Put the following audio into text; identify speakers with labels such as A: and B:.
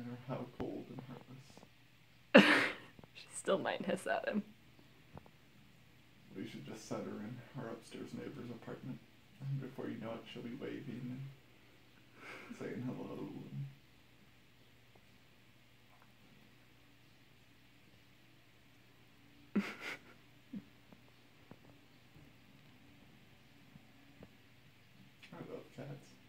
A: matter how cold and heartless.
B: she still might hiss at him.
A: We should just set her in our upstairs neighbor's apartment. And before you know it, she'll be waving and saying hello. And... I love cats.